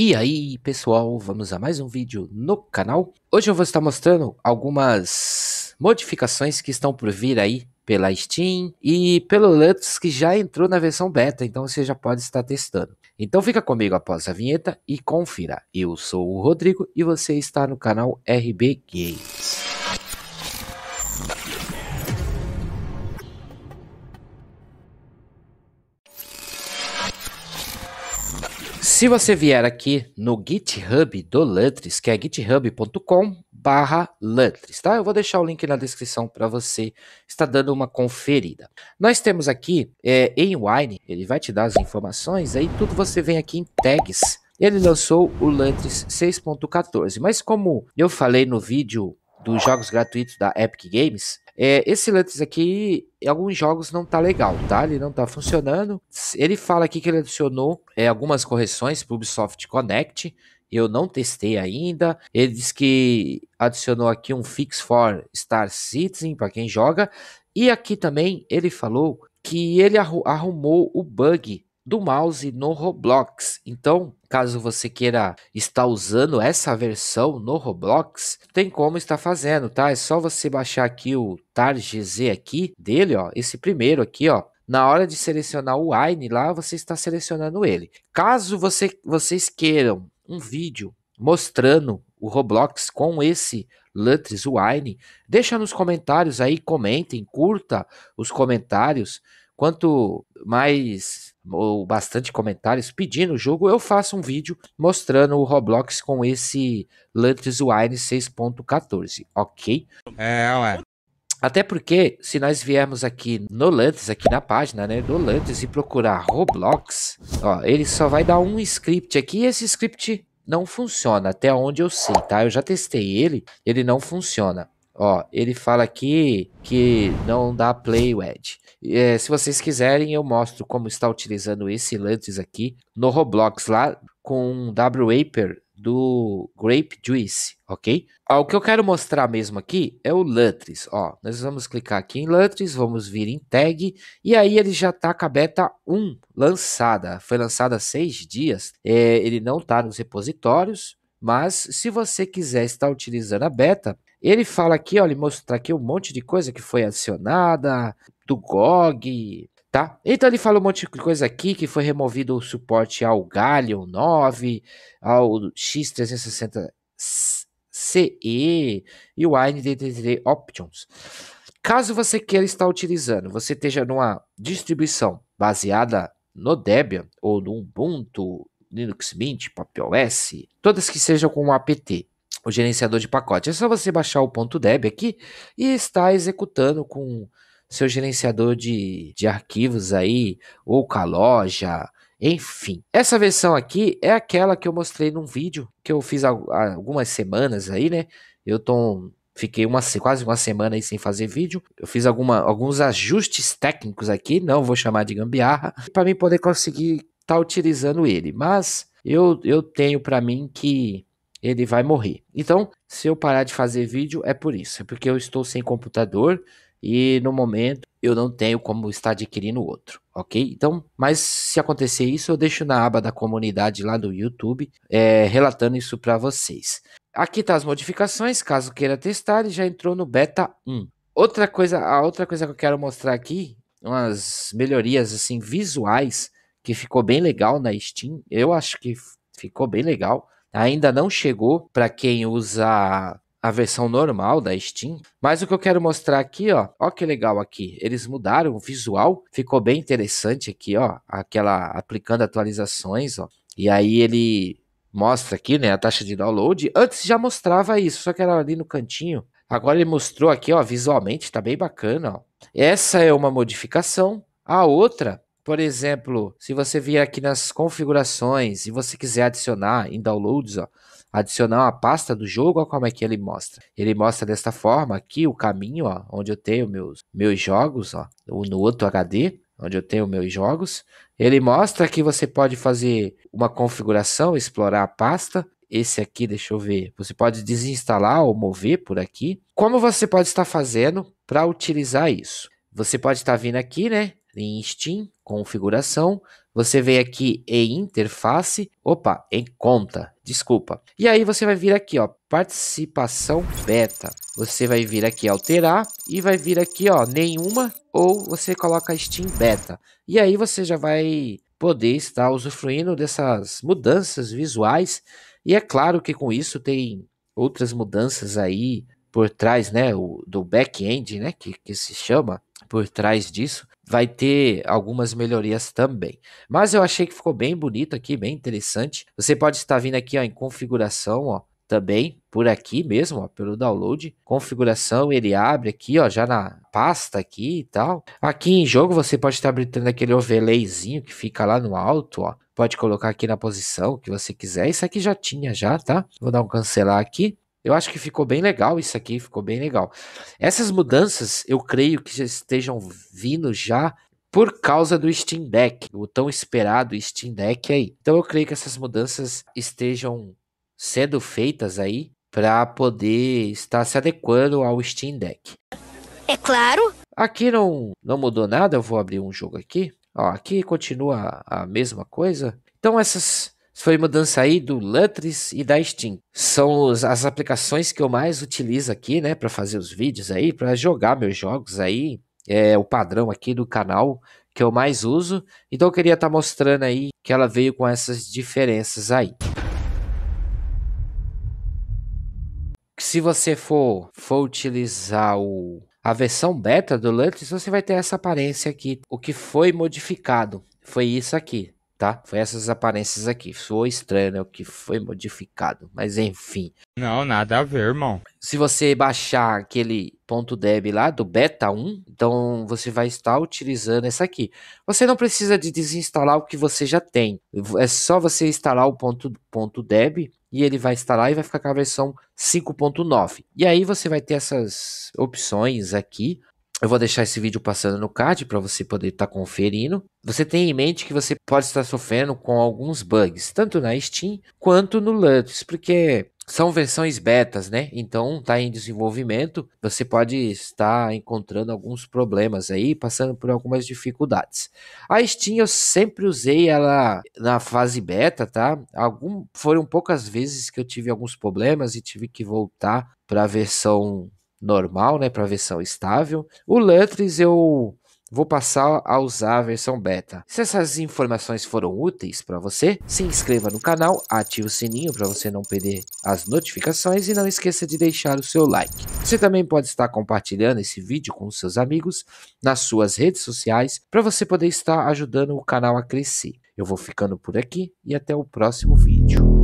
E aí pessoal, vamos a mais um vídeo no canal. Hoje eu vou estar mostrando algumas modificações que estão por vir aí pela Steam e pelo Lutz que já entrou na versão beta, então você já pode estar testando. Então fica comigo após a vinheta e confira. Eu sou o Rodrigo e você está no canal RB Games. Se você vier aqui no GitHub do Lutris, que é github.com barra Lutris, tá? Eu vou deixar o link na descrição para você estar dando uma conferida. Nós temos aqui é, em Wine, ele vai te dar as informações, aí tudo você vem aqui em tags. Ele lançou o Lutris 6.14, mas como eu falei no vídeo dos jogos gratuitos da Epic Games, é, esse Lutris aqui, em alguns jogos não tá legal, tá? Ele não tá funcionando. Ele fala aqui que ele adicionou é, algumas correções para o Ubisoft Connect. Eu não testei ainda. Ele diz que adicionou aqui um fix for Star Citizen para quem joga. E aqui também ele falou que ele arrumou o bug do mouse no Roblox. Então, caso você queira estar usando essa versão no Roblox, tem como estar fazendo, tá? É só você baixar aqui o TarGZ aqui dele, ó, esse primeiro aqui, ó. Na hora de selecionar o Wine lá, você está selecionando ele. Caso você, vocês queiram um vídeo mostrando o Roblox com esse Lutris Wine, deixa nos comentários aí, comentem, curta os comentários. Quanto mais ou bastante comentários pedindo o jogo, eu faço um vídeo mostrando o Roblox com esse Lutris Wine 6.14, ok? É, ué. Até porque, se nós viermos aqui no Lutris, aqui na página, né, do Lutris e procurar Roblox, ó, ele só vai dar um script aqui e esse script não funciona, até onde eu sei, tá? Eu já testei ele, ele não funciona. Ó, ele fala aqui que não dá play wedge. É, se vocês quiserem, eu mostro como está utilizando esse Lutris aqui no Roblox lá com um W-Aper do Grape Juice, ok? Ó, o que eu quero mostrar mesmo aqui é o Lutris, ó. Nós vamos clicar aqui em Lutris, vamos vir em Tag, e aí ele já tá com a beta 1 lançada. Foi lançada há seis dias, é, ele não tá nos repositórios, mas se você quiser estar utilizando a beta, ele fala aqui, olha, ele mostra aqui um monte de coisa que foi adicionada, do GOG, tá? Então ele fala um monte de coisa aqui, que foi removido o suporte ao Gallium 9, ao X360 CE e o ANDTT Options. Caso você queira estar utilizando, você esteja numa distribuição baseada no Debian ou no Ubuntu, Linux Mint, Pop OS, todas que sejam com um apt, o gerenciador de pacote. É só você baixar o ponto .deb aqui e estar executando com seu gerenciador de, de arquivos aí, ou com a loja, enfim. Essa versão aqui é aquela que eu mostrei num vídeo que eu fiz há, algumas semanas aí, né? Eu tô fiquei uma, quase uma semana aí sem fazer vídeo. Eu fiz alguma, alguns ajustes técnicos aqui, não vou chamar de gambiarra, para mim poder conseguir tá utilizando ele. Mas eu, eu tenho para mim que ele vai morrer. Então, se eu parar de fazer vídeo, é por isso. É porque eu estou sem computador e no momento eu não tenho como estar adquirindo outro, ok? Então, mas se acontecer isso, eu deixo na aba da comunidade lá do YouTube, é, relatando isso para vocês. Aqui tá as modificações, caso queira testar, ele já entrou no beta 1. Outra coisa, a outra coisa que eu quero mostrar aqui, umas melhorias assim visuais que ficou bem legal na Steam. Eu acho que ficou bem legal. Ainda não chegou para quem usa a versão normal da Steam. Mas o que eu quero mostrar aqui, ó, ó que legal aqui. Eles mudaram o visual, ficou bem interessante aqui, ó, aquela aplicando atualizações, ó. E aí ele mostra aqui, né, a taxa de download. Antes já mostrava isso, só que era ali no cantinho. Agora ele mostrou aqui, ó, visualmente tá bem bacana, ó. Essa é uma modificação. A outra por exemplo, se você vier aqui nas configurações e você quiser adicionar em downloads, ó, adicionar uma pasta do jogo, olha como é que ele mostra. Ele mostra desta forma aqui o caminho, ó, onde eu tenho meus, meus jogos, ó, no outro HD, onde eu tenho meus jogos. Ele mostra que você pode fazer uma configuração, explorar a pasta. Esse aqui, deixa eu ver, você pode desinstalar ou mover por aqui. Como você pode estar fazendo para utilizar isso? Você pode estar vindo aqui, né, em Steam, configuração, você vem aqui em interface, opa, em conta, desculpa. E aí você vai vir aqui, ó, participação beta. Você vai vir aqui alterar e vai vir aqui, ó, nenhuma ou você coloca Steam beta. E aí você já vai poder estar usufruindo dessas mudanças visuais. E é claro que com isso tem outras mudanças aí por trás, né, o, do back-end, né, que, que se chama, por trás disso, vai ter algumas melhorias também. Mas eu achei que ficou bem bonito aqui, bem interessante. Você pode estar vindo aqui ó, em configuração, ó, também por aqui mesmo, ó, pelo download. Configuração, ele abre aqui, ó, já na pasta aqui e tal. Aqui em jogo você pode estar habilitando aquele overlayzinho que fica lá no alto, ó. Pode colocar aqui na posição que você quiser. Isso aqui já tinha já, tá? Vou dar um cancelar aqui. Eu acho que ficou bem legal isso aqui, ficou bem legal. Essas mudanças, eu creio que estejam vindo já por causa do Steam Deck, o tão esperado Steam Deck aí. Então eu creio que essas mudanças estejam sendo feitas aí para poder estar se adequando ao Steam Deck. É claro. Aqui não, não mudou nada, eu vou abrir um jogo aqui. Ó, aqui continua a mesma coisa. Então essas foi mudança aí do Lutris e da Steam. São os, as aplicações que eu mais utilizo aqui, né, para fazer os vídeos aí, para jogar meus jogos aí. É o padrão aqui do canal que eu mais uso. Então eu queria estar tá mostrando aí que ela veio com essas diferenças aí. Se você for, for utilizar o, a versão beta do Lutris, você vai ter essa aparência aqui. O que foi modificado foi isso aqui tá? Foi essas aparências aqui. Soou estranho, né? O que foi modificado. Mas enfim. Não, nada a ver, irmão. Se você baixar aquele ponto .deb lá do beta 1, então você vai estar utilizando essa aqui. Você não precisa de desinstalar o que você já tem. É só você instalar o ponto, ponto .deb e ele vai instalar e vai ficar com a versão 5.9. E aí você vai ter essas opções aqui eu vou deixar esse vídeo passando no card para você poder estar tá conferindo. Você tem em mente que você pode estar sofrendo com alguns bugs, tanto na Steam quanto no Lutz, porque são versões betas, né? Então tá em desenvolvimento, você pode estar encontrando alguns problemas aí, passando por algumas dificuldades. A Steam eu sempre usei ela na fase beta, tá? Algum foram poucas vezes que eu tive alguns problemas e tive que voltar para a versão normal, né, para a versão estável. O Lutris eu vou passar a usar a versão beta. Se essas informações foram úteis para você, se inscreva no canal, ative o sininho para você não perder as notificações e não esqueça de deixar o seu like. Você também pode estar compartilhando esse vídeo com seus amigos nas suas redes sociais para você poder estar ajudando o canal a crescer. Eu vou ficando por aqui e até o próximo vídeo.